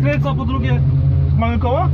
skręca, po drugie mamy koła?